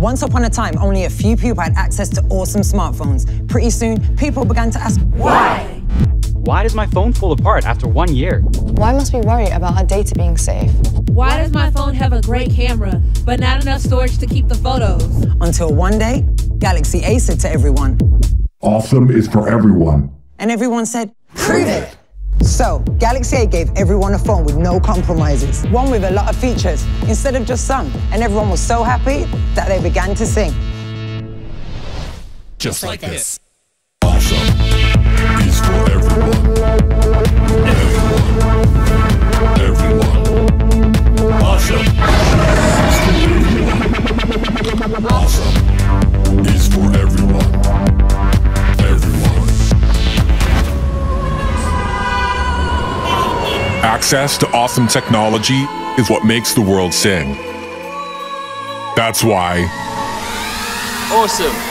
Once upon a time, only a few people had access to awesome smartphones. Pretty soon, people began to ask, why? Why does my phone fall apart after one year? Why must we worry about our data being safe? Why does my phone have a great camera, but not enough storage to keep the photos? Until one day, Galaxy A said to everyone, Awesome is for everyone. And everyone said, Prove it! So, Galaxy A gave everyone a phone with no compromises, one with a lot of features, instead of just some. And everyone was so happy that they began to sing. Just like this. Awesome is for everyone. Everyone. Everyone. Awesome is for everyone. Awesome Access to awesome technology is what makes the world sing. That's why. Awesome.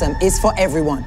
Awesome is for everyone.